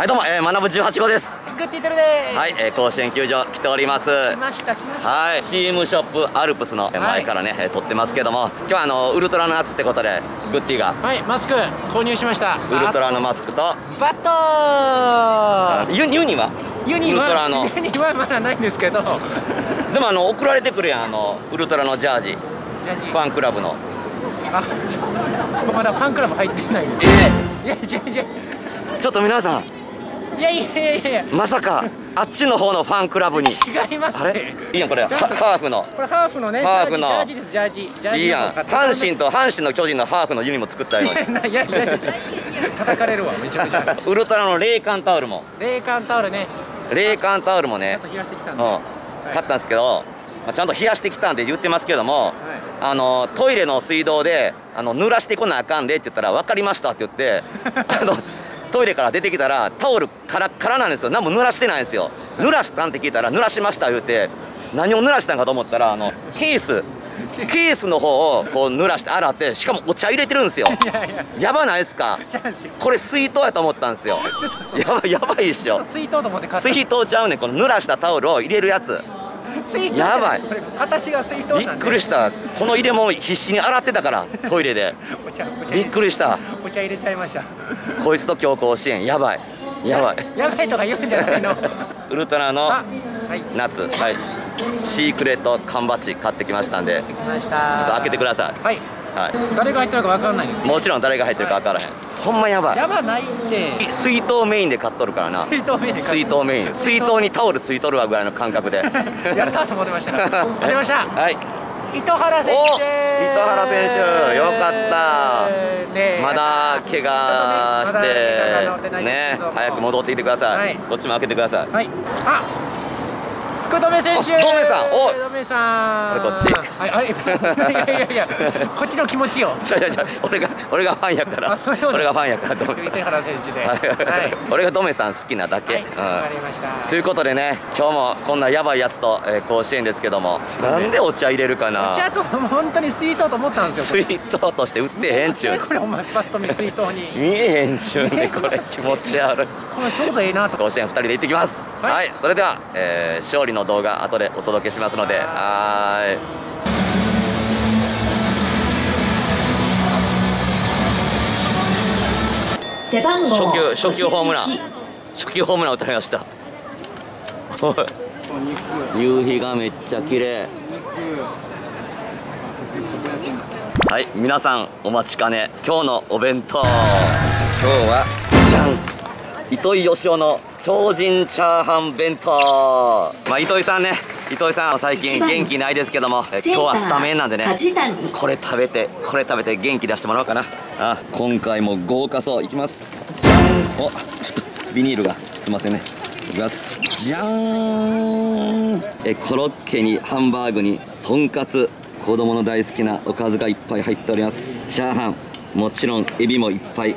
はいどうも、えー、学ぶ18号です。グッティテルです。はい、えー、甲子園球場来ております。来ました来ました。はいチームショップアルプスの前からね、はい、撮ってますけども今日はあのウルトラの夏ってことでグッティが。はいマスク購入しました。ウルトラのマスクとバットユユニは？ユニはウルトラの。ユニはまだないんですけど。でもあの送られてくるやんあのウルトラのジャージ。ファンクラブの。あまだファンクラブ入ってないんです。えいやいやいや。ー、ちょっと皆さんいやいやいやいや。まさかあっちの方のファンクラブに。違いますあれ？ねいいやんこれ。ハハーフの。これハーフのねハーフの。ジャージですジャージいいやん。阪神と阪神の巨人のハーフのユニも作ったよ いやいやいや叩かれるわめちゃめちゃ。ウルトラの冷感タオルも。冷感タオルね。冷感タオルもちょねっと冷やしてきたんうん。で、買ったんですけど、まあ、ちゃんと冷やしてきたんで言ってますけども、あのトイレの水道であの濡らしてこなあかんでって言ったら分かりましたって言って あのトイレから出てきたらタオルカラッカラなんですよ。何も濡らしてないんですよ。濡らしたんって聞いたら濡らしました言うて何を濡らしたんかと思ったらあのケース。ケースの方をこう濡らして洗ってしかもお茶入れてるんですよ。いやばないですか？これ水筒やと思ったんですよ。やばいやばいっしょ。水筒と思って水筒ちゃうねん。この濡らしたタオルを入れるやつやばい。形が水筒なんで。びっくりした。この入れ物必死に洗ってたから トイレで。びっくりした。お茶入れちゃいました。こいつと強行支援。やばい。やばい。やばいとか言うんじゃないの。ウルトラのあはい。夏。はい。シークレット缶バッジ買ってきましたんで。ちょっと開けてくださはい。い。は誰が入ってるかわかんないですいもちろん誰が入ってるか分からへんほんまやばやばないって。い水筒メインで買っとるからな。水筒メイン水筒メイン。水筒にタオルついとるわぐらいの感覚で。やったと思ってました。ました。はい。糸原選お手糸原選手。よかった。ねまだ怪我して。ね早く戻ってきてください、はい。こっちも開けてください。はい。あ福留選手あ留さんお福留さん。これこっち。はいあれいやいやいや こっちの気持ちよ。ちょちょちょ俺が俺がファンやから。俺がファンやからドメさん糸原選手で。はい。はい。俺がドメさん好きなだけ、はい。うん。わかりました。ということでね今日もこんなヤバいやつと、えー甲子園ですけどもなんでお茶入れるかな？じゃあと本当に水筒と思ったんですよ水筒として売ってへんちゅう。これお前パッと見水筒に。見えへんちゅうねこれ。気持ち悪い。これちょうどいいなと。甲子園2人で行ってきます。は、はいい。それでは、えー勝利の動画後でお届けしますのではーい。背番号初球初球ホームラン。51初球ホームラン打たれました。夕日がめっちゃ綺麗。はい皆さんお待ちかね。今日のお弁当。今日はじゃん。糸井義雄の超人チャーハン弁当。まあ糸井さんね。糸井さんは最近元気ないですけども今日はスタメンなんでね。これ食べてこれ食べて元気出してもらおうかな。あ今回も豪華そう。いきます。じゃんおちょっとビニールが。すいませんね。いきます。じゃーん。えコロッケにハンバーグにとんかつ。子供の大好きなおかずがいっぱい入っております。チャーハン。もちろんエビもいっぱいいっ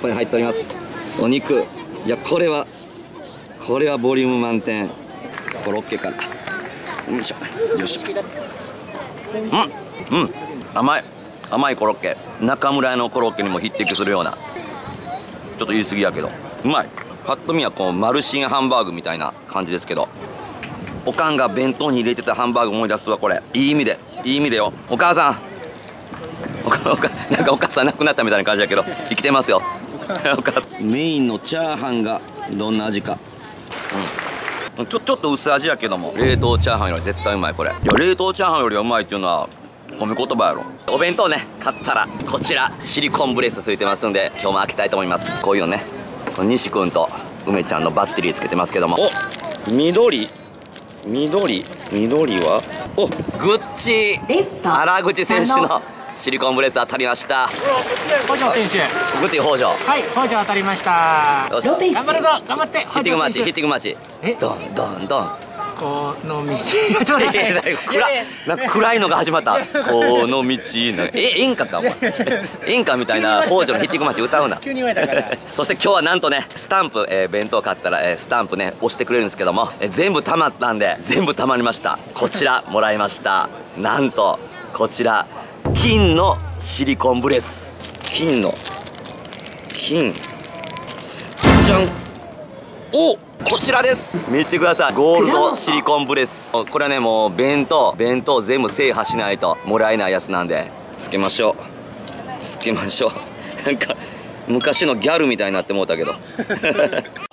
ぱい入っております。お肉。いやこれはこれはボリューム満点。コロッケから。よいしょ。よいしょ。うん。うん。甘い。甘いコロッケ。中村屋のコロッケにも匹敵するような。ちょっと言い過ぎやけど。うまい。パッと見はこうマルシンハンバーグみたいな感じですけど。おかんが弁当に入れてたハンバーグ思い出すわこれ。いい意味で。いい意味でよ。お母さん。おかおかなんかお母さん亡くなったみたいな感じだけど。生きてますよ。お母さん。メインのチャーハンがどんな味か。うん。ちょちょっと薄味やけども。冷凍チャーハンより絶対うまいこれ。いや冷凍チャーハンよりはうまいっていうのは褒め言葉やろ。お弁当ね買ったらこちらシリコンブレスついてますんで今日も開けたいと思います。こういうのね。西君と梅ちゃんのバッテリーつけてますけども。お緑。緑。緑は？おグッチ。原口選手佐のシリコンブレス当たりました。北条選手。グッチ北条。はい北条当たりました。よし。頑張るぞ。頑張って。ヒッティングマッチヒッティングマッチ。え？ドンドンドン。手この道。ちょっと待って。暗いなんか暗いのが始まった。この道の。え演歌かお前。演歌みたいな北条のヒッティングマッチ歌うな。そして今日はなんとねスタンプ、えー弁当買ったら、えースタンプね押してくれるんですけども、えー全部貯まったんで全部貯まりました。こちらもらいました。なんとこちら金のシリコンブレス。金の。金。じゃん。おこちらです。見てください。ゴールドシリコンブレス。これはねもう弁当。弁当全部制覇しないともらえないやつなんで。つけましょう。つけましょう。なんか昔のギャルみたいになってもうたけど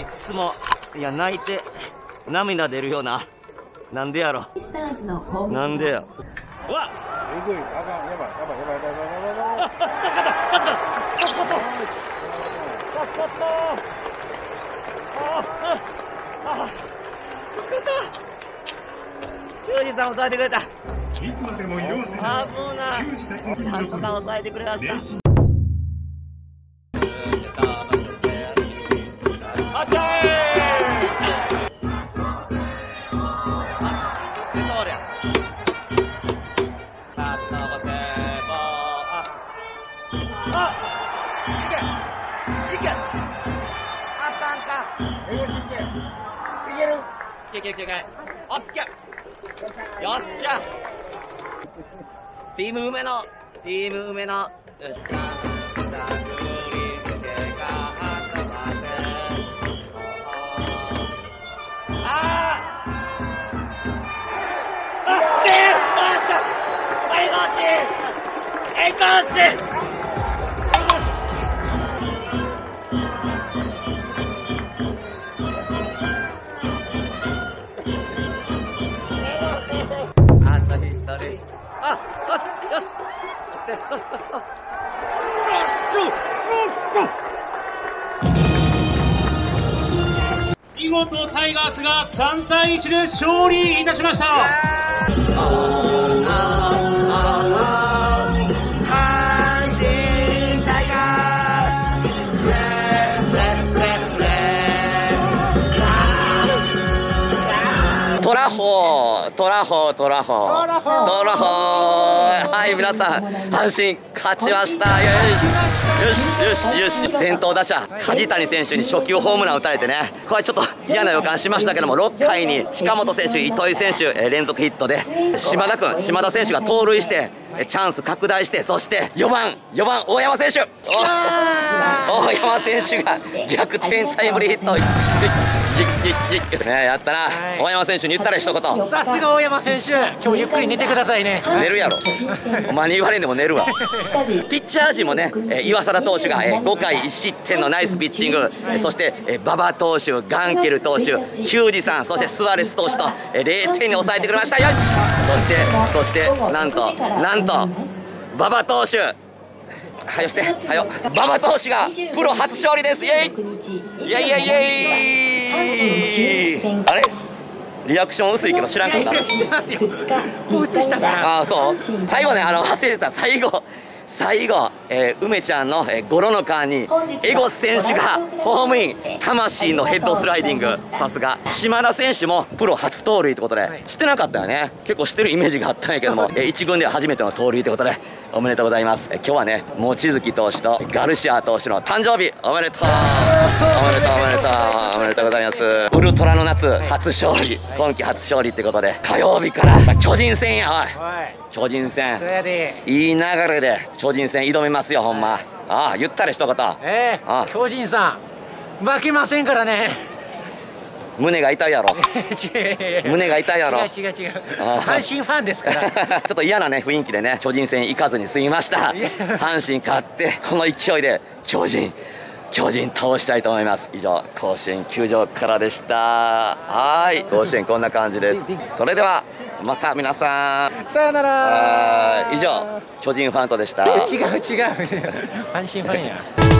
いつもいや泣いて涙出るようななんでやろ。なんでや。うわ。えぐい、あかん、やばい、やばい、やばい、やばい、やばい、やばい。修二さん抑えてくれたいつまでも世をあもうななんとか抑えてくれましたああったよしいけいけるいけいけいけオッケーよっしゃビーム梅のビーム梅のよっしゃええかして見事タイガースが3対1で勝利いたしました。トラホートラホートラホー。トラホー。はい皆さん阪神勝ちました。よし。よしよしよし。先頭打者梶谷選手に初球ホームラン打たれてね。これちょっと嫌な予感しましたけども6回に近本選手糸井選手えー連続ヒットで島田君島田選手が盗塁してえーチャンス拡大してそして4番4番大山選手。お大山選手が逆転タイムリーヒットねやったな。はい。大山選手に言ったら一言。さすが大山選手。今日ゆっくり寝てくださいね。寝るやろ。お前に言われんでも寝るわ。ピッチャー陣もね、えー岩貞投手が、えー5回1失点のナイスピッチング、えーそして、えー馬場投手、ガンケル投手、球児さん、そしてスアレス投手と、えー0点に抑えてくれました。よそして、そして、なんと、なんと、馬場投手、はよして、はよ、馬場投手がプロ初勝利です、イエイ。イエイイエイイエイあれ？リアクション薄いけど知らんかった。してますよ2日。放置したからああそう最後ねあの忘れてた最後最後、えー梅ちゃんの、えーゴロの間にエゴ選手がホームイン魂のヘッドスライディングさすが。島田選手もプロ初盗塁ってことで、はい。してなかったよね。結構してるイメージがあったんやけども、えー一軍では初めての盗塁ってことでおめでとうございます、えー今日はね望月投手とガルシア投手の誕生日おめでとう。おめでとうおめでとうおめでとうございます。ウルトラの夏初勝利今季初勝利ってことで火曜日から巨人戦やおい。巨人戦。そやで。いい流れで巨人戦挑みますよほんま。ああ言ったら一言。えあー、巨人さん負けませんからね。胸が痛いやろ。胸が痛いやろ。違う違う阪神ファンですから。ちょっと嫌なね雰囲気でね巨人戦行かずに済みました。阪神勝ってこの勢いで巨人巨人倒したいと思います。以上甲子園球場からでした。はい甲子園こんな感じです。それではまた皆さん。さよなら。はい。以上巨人ファンとでした。違う違う。阪神ファンや